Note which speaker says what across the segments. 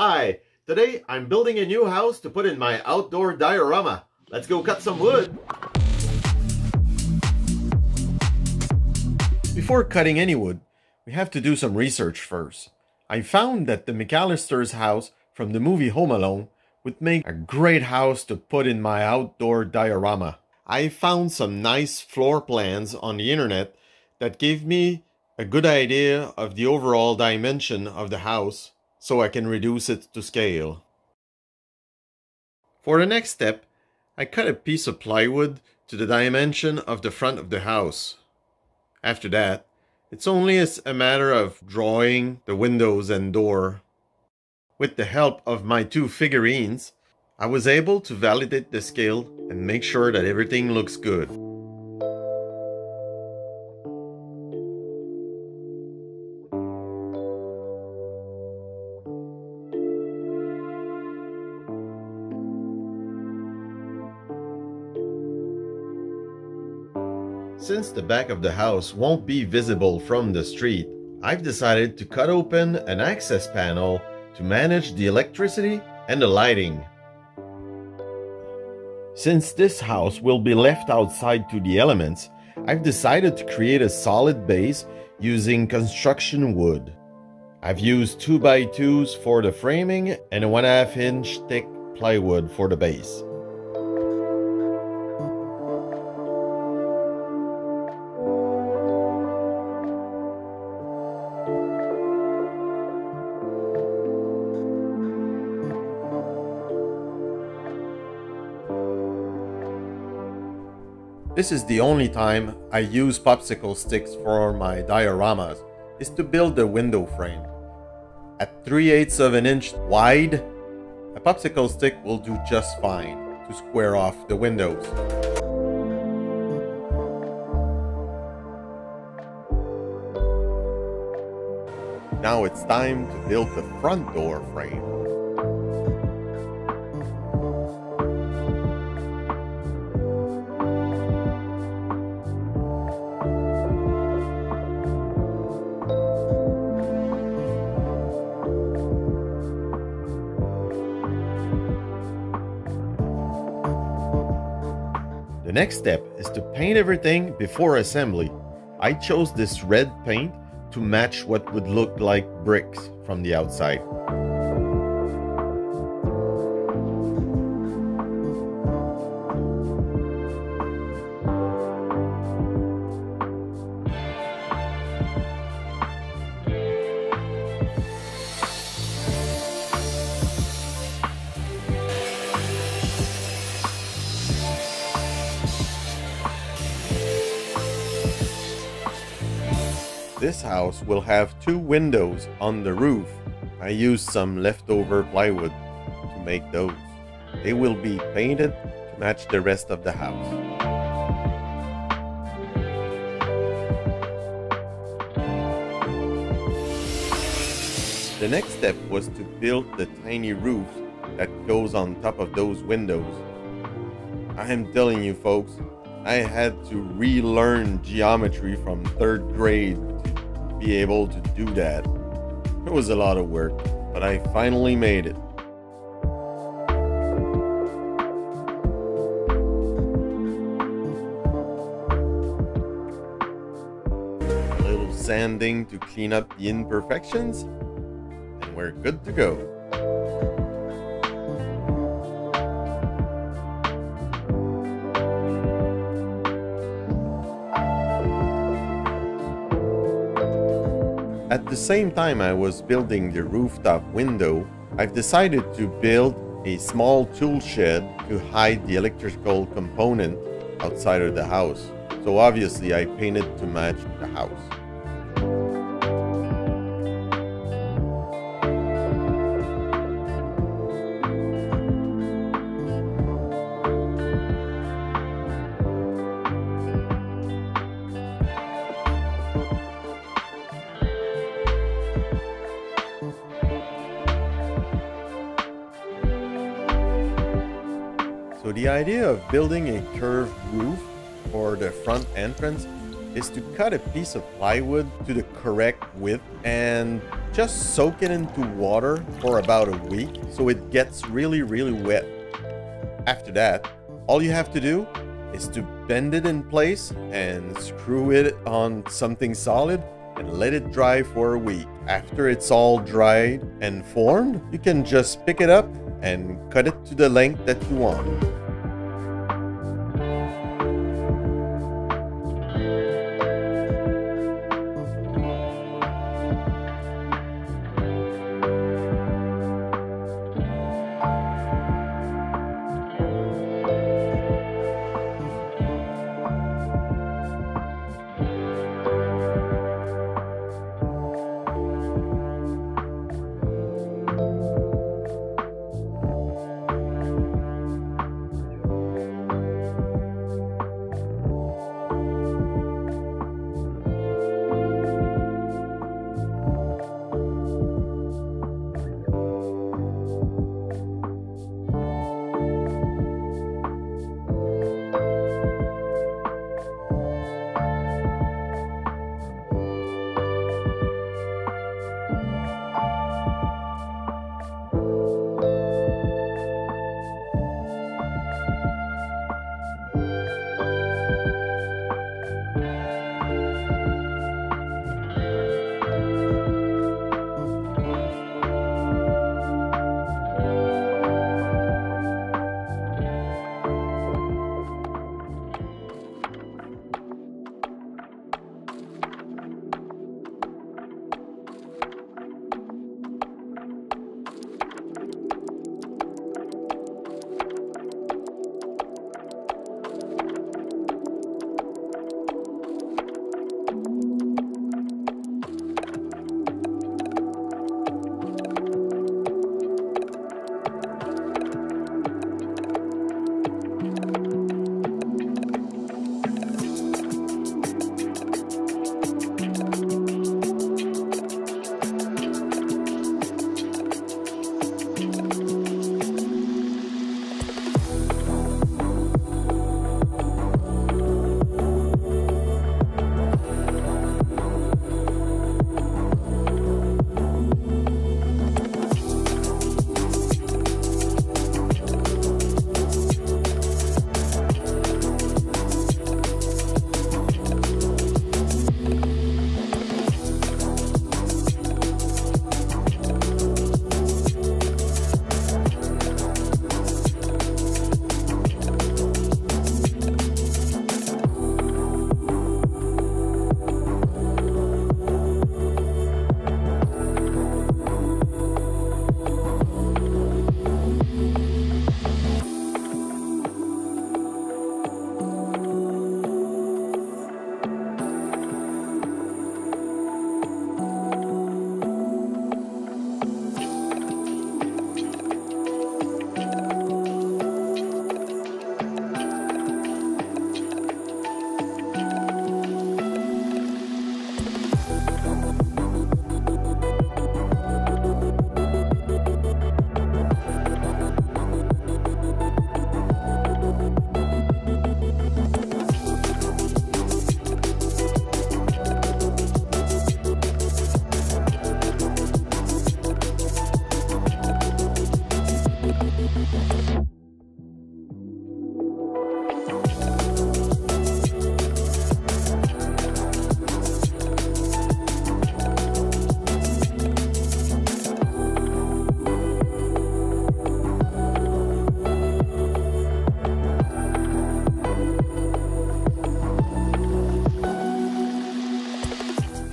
Speaker 1: Hi, today I'm building a new house to put in my outdoor diorama. Let's go cut some wood. Before cutting any wood, we have to do some research first. I found that the McCallister's house from the movie Home Alone would make a great house to put in my outdoor diorama. I found some nice floor plans on the internet that gave me a good idea of the overall dimension of the house so I can reduce it to scale. For the next step, I cut a piece of plywood to the dimension of the front of the house. After that, it's only a matter of drawing the windows and door. With the help of my two figurines, I was able to validate the scale and make sure that everything looks good. Since the back of the house won't be visible from the street, I've decided to cut open an access panel to manage the electricity and the lighting. Since this house will be left outside to the elements, I've decided to create a solid base using construction wood. I've used 2x2s for the framing and a 1/2 inch thick plywood for the base. This is the only time I use popsicle sticks for my dioramas, is to build the window frame. At 3 eighths of an inch wide, a popsicle stick will do just fine to square off the windows. Now it's time to build the front door frame. Next step is to paint everything before assembly. I chose this red paint to match what would look like bricks from the outside. This house will have two windows on the roof. I used some leftover plywood to make those. They will be painted to match the rest of the house. The next step was to build the tiny roof that goes on top of those windows. I am telling you folks, I had to relearn geometry from third grade to be able to do that. It was a lot of work, but I finally made it. A little sanding to clean up the imperfections, and we're good to go. At the same time I was building the rooftop window, I've decided to build a small tool shed to hide the electrical component outside of the house. So obviously I painted to match the house. So the idea of building a curved roof for the front entrance is to cut a piece of plywood to the correct width and just soak it into water for about a week so it gets really, really wet. After that, all you have to do is to bend it in place and screw it on something solid and let it dry for a week. After it's all dried and formed, you can just pick it up and cut it to the length that you want.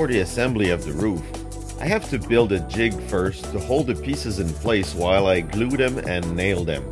Speaker 1: For the assembly of the roof, I have to build a jig first to hold the pieces in place while I glue them and nail them.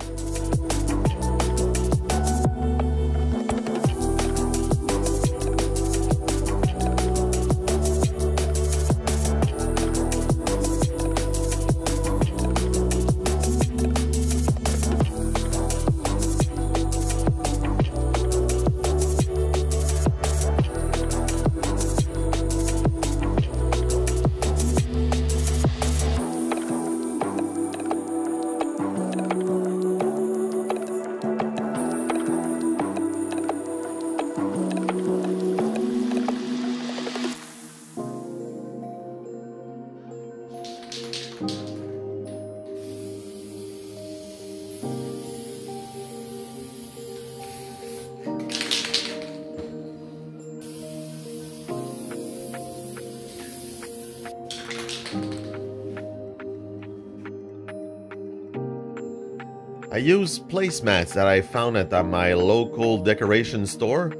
Speaker 1: I use placemats that I found at uh, my local decoration store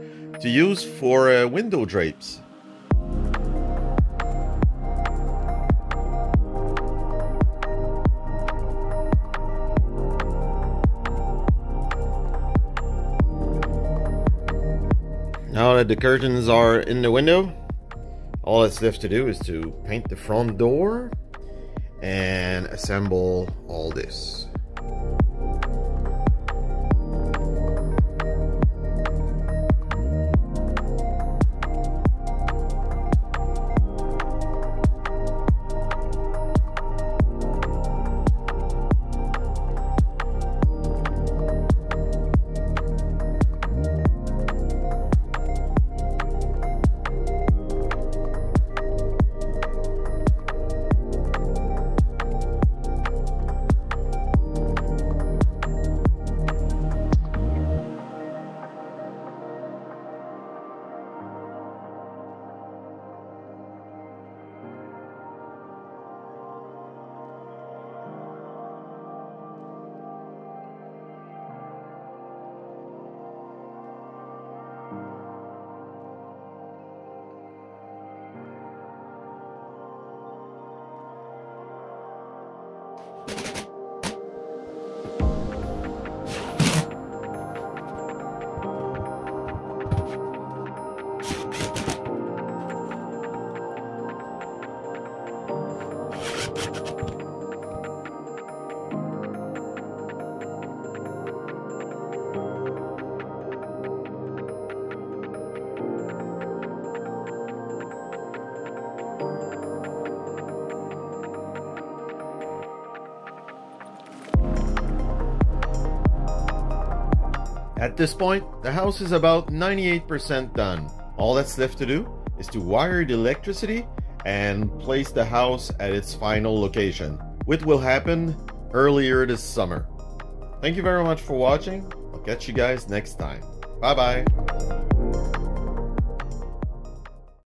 Speaker 1: to use for uh, window drapes. Now that the curtains are in the window, all that's left to do is to paint the front door and assemble all this. At this point, the house is about 98% done. All that's left to do is to wire the electricity and place the house at its final location, which will happen earlier this summer. Thank you very much for watching. I'll catch you guys next time. Bye bye.